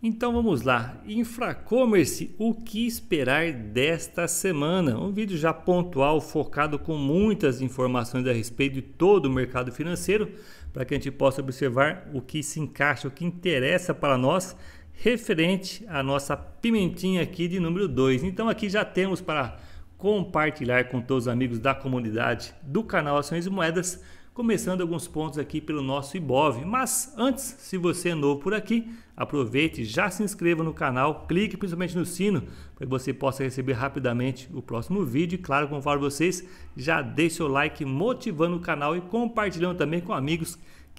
Então vamos lá, Infracommerce, o que esperar desta semana? Um vídeo já pontual, focado com muitas informações a respeito de todo o mercado financeiro, para que a gente possa observar o que se encaixa, o que interessa para nós, referente à nossa pimentinha aqui de número 2. Então aqui já temos para compartilhar com todos os amigos da comunidade do canal Ações e Moedas, começando alguns pontos aqui pelo nosso Ibov. Mas antes, se você é novo por aqui, aproveite, já se inscreva no canal, clique principalmente no sino para que você possa receber rapidamente o próximo vídeo. E claro, como falo vocês, já deixe seu like motivando o canal e compartilhando também com amigos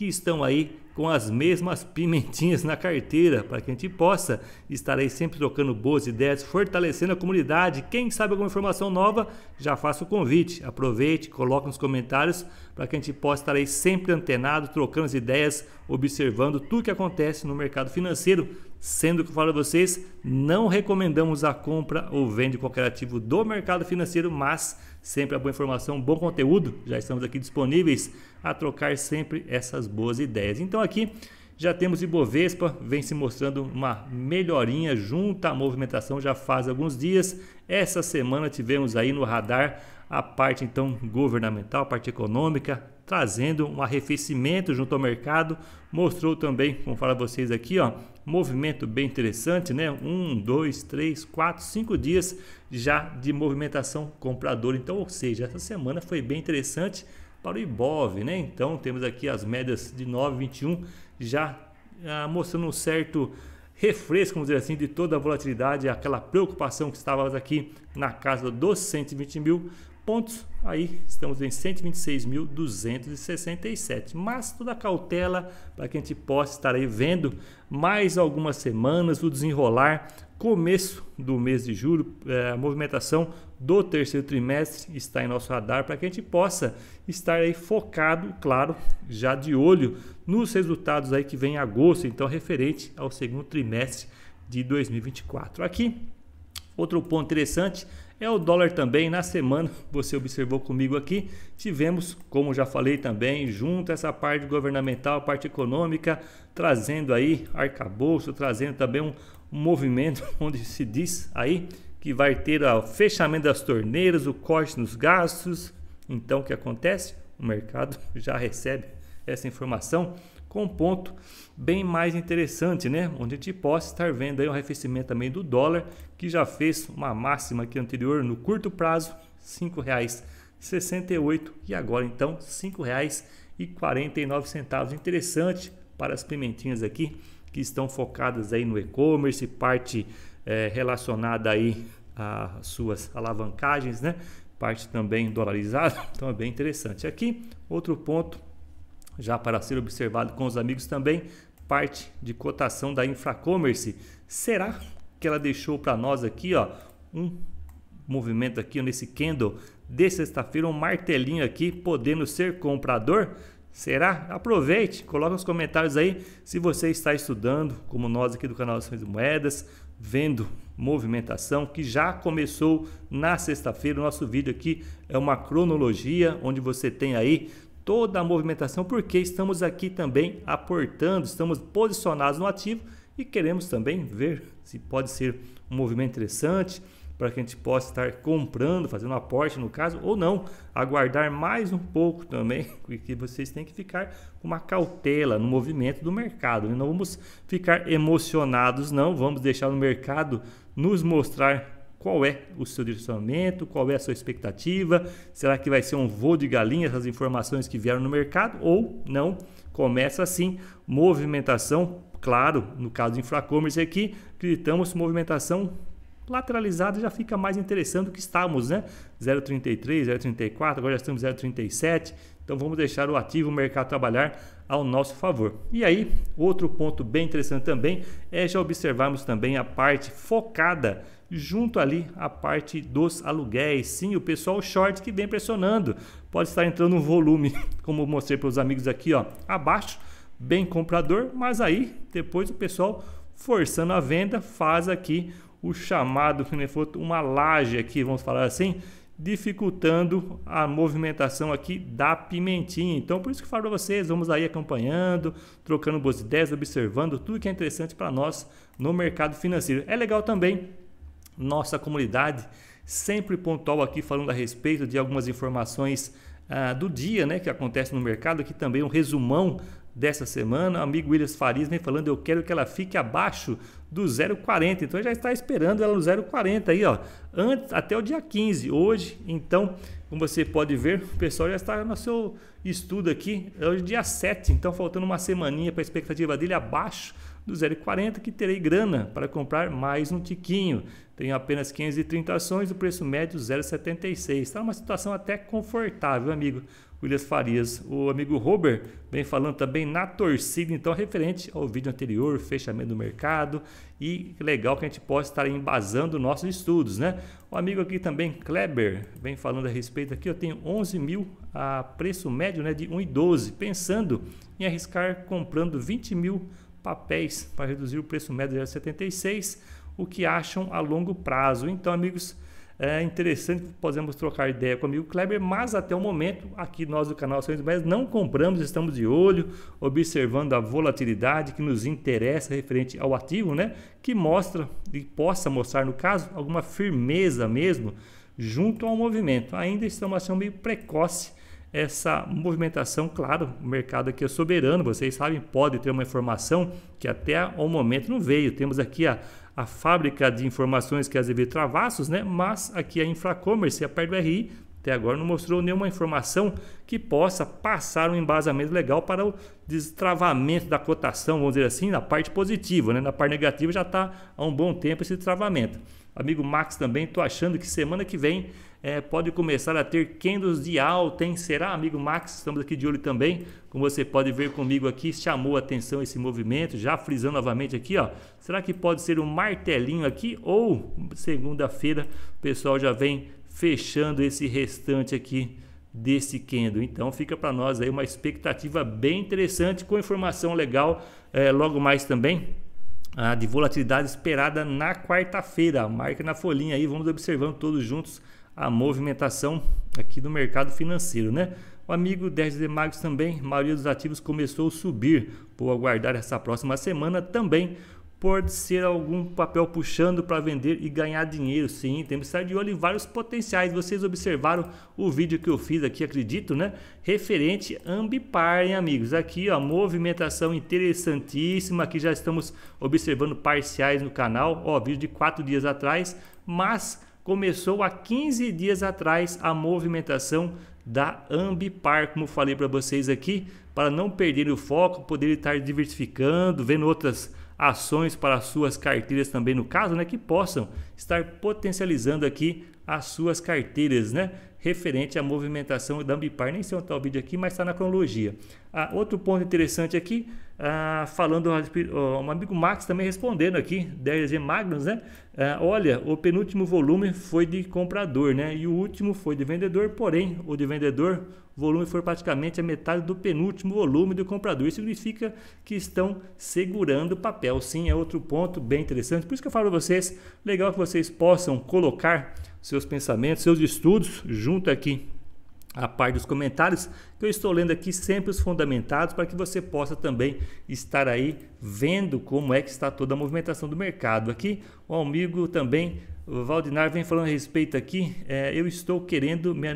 estão aí com as mesmas pimentinhas na carteira, para que a gente possa estar aí sempre trocando boas ideias, fortalecendo a comunidade. Quem sabe alguma informação nova, já faça o convite. Aproveite, coloque nos comentários para que a gente possa estar aí sempre antenado, trocando as ideias, observando tudo que acontece no mercado financeiro. Sendo que eu falo a vocês, não recomendamos a compra ou venda de qualquer ativo do mercado financeiro, mas sempre a boa informação, bom conteúdo. Já estamos aqui disponíveis a trocar sempre essas boas ideias. Então aqui já temos Ibovespa, vem se mostrando uma melhorinha junto à movimentação já faz alguns dias. Essa semana tivemos aí no radar a parte então governamental, a parte econômica, trazendo um arrefecimento junto ao mercado. Mostrou também, como falo a vocês aqui, ó, movimento bem interessante, né? Um, dois, três, quatro, cinco dias já de movimentação compradora. Então, ou seja, essa semana foi bem interessante para o Ibov, né? Então temos aqui as médias de 9,21 já ah, mostrando um certo refresco, vamos dizer assim, de toda a volatilidade, aquela preocupação que estava aqui na casa dos 120 mil pontos. Aí estamos em 126.267. Mas toda a cautela para que a gente possa estar aí vendo mais algumas semanas o desenrolar começo do mês de julho, é, a movimentação do terceiro trimestre está em nosso radar para que a gente possa estar aí focado, claro, já de olho nos resultados aí que vem em agosto, então referente ao segundo trimestre de 2024. Aqui, outro ponto interessante é o dólar também. Na semana, você observou comigo aqui, tivemos, como já falei também, junto essa parte governamental, parte econômica, trazendo aí arcabouço, trazendo também um movimento onde se diz aí que vai ter o fechamento das torneiras, o corte nos gastos. Então, o que acontece? O mercado já recebe essa informação com um ponto bem mais interessante, né? Onde a gente possa estar vendo aí um arrefecimento também do dólar, que já fez uma máxima aqui anterior no curto prazo, R$ 5,68 e agora então R$ 5,49. Interessante para as pimentinhas aqui que estão focadas aí no e-commerce, parte é, relacionada aí às suas alavancagens, né? Parte também dolarizada, então é bem interessante. Aqui, outro ponto, já para ser observado com os amigos também, parte de cotação da Infracommerce. Será que ela deixou para nós aqui, ó, um movimento aqui nesse candle de sexta-feira, um martelinho aqui, podendo ser comprador? Será? Aproveite, coloque nos comentários aí se você está estudando, como nós aqui do canal Ações e Moedas, vendo movimentação que já começou na sexta-feira. O nosso vídeo aqui é uma cronologia onde você tem aí toda a movimentação, porque estamos aqui também aportando, estamos posicionados no ativo e queremos também ver se pode ser um movimento interessante para que a gente possa estar comprando, fazendo aporte no caso, ou não, aguardar mais um pouco também, porque vocês têm que ficar com uma cautela no movimento do mercado. Né? Não vamos ficar emocionados, não, vamos deixar o mercado nos mostrar qual é o seu direcionamento, qual é a sua expectativa, será que vai ser um voo de galinha essas informações que vieram no mercado ou não? Começa assim, movimentação, claro, no caso do Infracommerce aqui, acreditamos movimentação lateralizada já fica mais interessante do que estávamos, né? 0,33, 0,34, agora já estamos 0,37. Então vamos deixar o ativo o mercado trabalhar ao nosso favor. E aí, outro ponto bem interessante também é já observarmos também a parte focada junto ali a parte dos aluguéis. Sim, o pessoal short que vem pressionando. Pode estar entrando um volume, como mostrei para os amigos aqui, ó, abaixo, bem comprador, mas aí depois o pessoal forçando a venda faz aqui o chamado, uma laje aqui, vamos falar assim, dificultando a movimentação aqui da pimentinha. Então, por isso que eu falo para vocês, vamos aí acompanhando, trocando boas ideias, observando tudo que é interessante para nós no mercado financeiro. É legal também nossa comunidade sempre pontual aqui falando a respeito de algumas informações ah, do dia, né, que acontece no mercado, aqui também um resumão dessa semana. O amigo Williams Farias vem falando, eu quero que ela fique abaixo do 0,40. Então já está esperando ela no 0,40 aí, ó, antes até o dia 15, hoje. Então, como você pode ver, o pessoal já está no seu estudo aqui, é hoje dia 7, então faltando uma semaninha para a expectativa dele abaixo do 0,40 que terei grana para comprar mais um tiquinho. Tenho apenas 530 ações, o preço médio 0,76. Está numa situação até confortável, amigo. Williams Farias. O amigo Robert vem falando também na torcida, então referente ao vídeo anterior, fechamento do mercado e legal que a gente possa estar embasando nossos estudos, né? O amigo aqui também, Kleber, vem falando a respeito aqui, eu tenho 11 mil a preço médio né, de 1,12, pensando em arriscar comprando 20 mil papéis para reduzir o preço médio de 76, o que acham a longo prazo. Então, amigos, é interessante que podemos trocar ideia com o amigo Kleber, mas até o momento, aqui nós do canal Ações Médias não compramos, estamos de olho, observando a volatilidade que nos interessa referente ao ativo, né? Que mostra e possa mostrar, no caso, alguma firmeza mesmo junto ao movimento. Ainda estamos achando meio precoce essa movimentação, claro, o mercado aqui é soberano, vocês sabem, pode ter uma informação que até o momento não veio. Temos aqui a a fábrica de informações que é a ZV Travassos, né? mas aqui a Infracommerce, a parte do RI, até agora não mostrou nenhuma informação que possa passar um embasamento legal para o destravamento da cotação, vamos dizer assim, na parte positiva. Né? Na parte negativa já está há um bom tempo esse travamento. Amigo Max também, estou achando que semana que vem é, pode começar a ter candles de alta, hein? Será, amigo Max? Estamos aqui de olho também. Como você pode ver comigo aqui, chamou a atenção esse movimento, já frisando novamente aqui, ó. Será que pode ser um martelinho aqui ou segunda-feira o pessoal já vem fechando esse restante aqui desse candle? Então fica para nós aí uma expectativa bem interessante com informação legal é, logo mais também de volatilidade esperada na quarta-feira. Marca na folhinha aí, vamos observando todos juntos a movimentação aqui do mercado financeiro, né? O amigo 10 de Magos também, maioria dos ativos começou a subir. Vou aguardar essa próxima semana também. Pode ser algum papel puxando para vender e ganhar dinheiro. Sim, temos que estar de olho em vários potenciais. Vocês observaram o vídeo que eu fiz aqui, acredito, né? Referente Ambipar, hein, amigos? Aqui, ó, movimentação interessantíssima. Aqui já estamos observando parciais no canal. Ó, vídeo de quatro dias atrás, mas começou há 15 dias atrás a movimentação da Ambipar, como falei para vocês aqui, para não perder o foco, poder estar diversificando, vendo outras ações para suas carteiras também no caso, né, que possam estar potencializando aqui as suas carteiras, né? Referente à movimentação da Ambipar. Nem sei onde está o vídeo aqui, mas está na cronologia. Ah, outro ponto interessante aqui, ah, falando, um amigo Max também respondendo aqui, 10G Magnus, né? Ah, olha, o penúltimo volume foi de comprador, né? E o último foi de vendedor, porém, o de vendedor, o volume foi praticamente a metade do penúltimo volume do comprador. Isso significa que estão segurando o papel. Sim, é outro ponto bem interessante. Por isso que eu falo para vocês, legal que vocês possam colocar seus pensamentos, seus estudos junto aqui a parte dos comentários, que eu estou lendo aqui sempre os fundamentados para que você possa também estar aí vendo como é que está toda a movimentação do mercado. Aqui o amigo também, o Valdinar vem falando a respeito aqui, é, eu estou querendo me,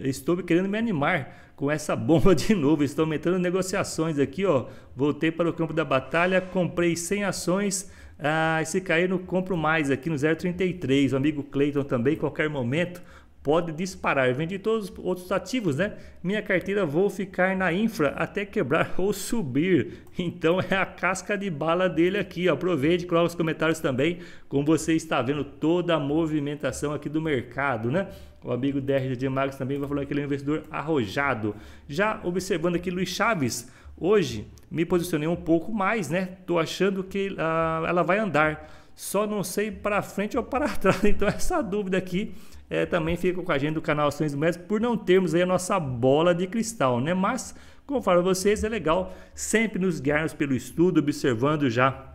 estou querendo me animar com essa bomba de novo, estou aumentando negociações aqui, ó, voltei para o campo da batalha, comprei 100 ações, ah, se cair no compro mais aqui no 033. O amigo Cleiton também, qualquer momento, pode disparar. Vendi todos os outros ativos, né? Minha carteira vou ficar na infra até quebrar ou subir. Então é a casca de bala dele aqui. Aproveite, coloque os comentários também, como você está vendo toda a movimentação aqui do mercado, né? O amigo DR de Magos também vai falar que ele é um investidor arrojado. Já observando aqui Luiz Chaves, hoje me posicionei um pouco mais, né? Tô achando que uh, ela vai andar. Só não sei para frente ou para trás. Então essa dúvida aqui é, também fica com a gente do canal Ações do Médico por não termos aí a nossa bola de cristal, né? Mas, como falo a vocês, é legal sempre nos guiarmos pelo estudo, observando já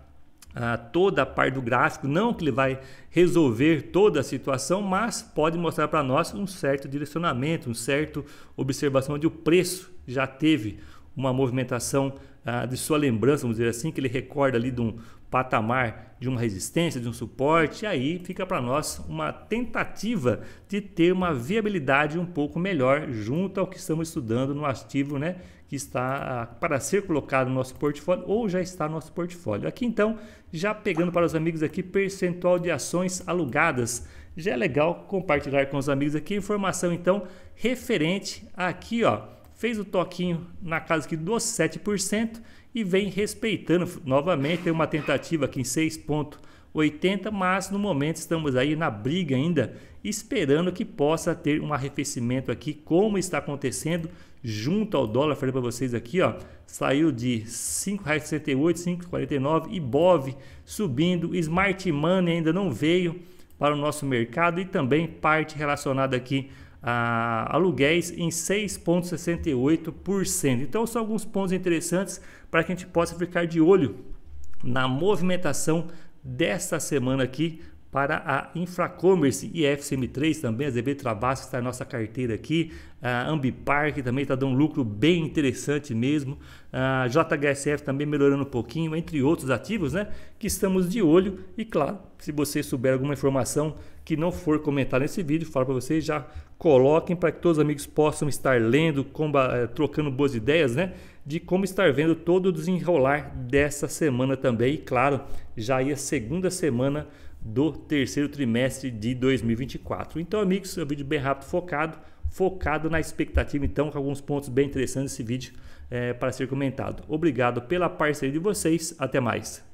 ah, toda a parte do gráfico, não que ele vai resolver toda a situação, mas pode mostrar para nós um certo direcionamento, um certo observação de o preço já teve uma movimentação ah, de sua lembrança, vamos dizer assim, que ele recorda ali de um patamar de uma resistência, de um suporte, e aí fica para nós uma tentativa de ter uma viabilidade um pouco melhor junto ao que estamos estudando no ativo, né, que está ah, para ser colocado no nosso portfólio ou já está no nosso portfólio. Aqui então, já pegando para os amigos aqui percentual de ações alugadas, já é legal compartilhar com os amigos aqui informação então referente aqui, ó, fez o toquinho na casa aqui dos 7% e vem respeitando novamente, tem uma tentativa aqui em 6,80, mas no momento estamos aí na briga ainda, esperando que possa ter um arrefecimento aqui, como está acontecendo junto ao dólar. Falei para vocês aqui, ó, saiu de R$ 5,68, 5,49 e BOV subindo, Smart Money ainda não veio para o nosso mercado e também parte relacionada aqui a aluguéis em 6,68%. Então, são alguns pontos interessantes para que a gente possa ficar de olho na movimentação desta semana aqui para a Infracommerce e FCM3 também, a ZB Travasco está na nossa carteira aqui, a Ambipar que também está dando um lucro bem interessante mesmo, a JHSF também melhorando um pouquinho, entre outros ativos, né, que estamos de olho e claro, se você souber alguma informação que não for comentar nesse vídeo, falo para vocês, já coloquem para que todos os amigos possam estar lendo, eh, trocando boas ideias, né? De como estar vendo todo o desenrolar dessa semana também. E claro, já ia segunda semana do terceiro trimestre de 2024. Então, amigos, é um vídeo bem rápido, focado, focado na expectativa, então, com alguns pontos bem interessantes esse vídeo é, para ser comentado. Obrigado pela parceria de vocês, até mais.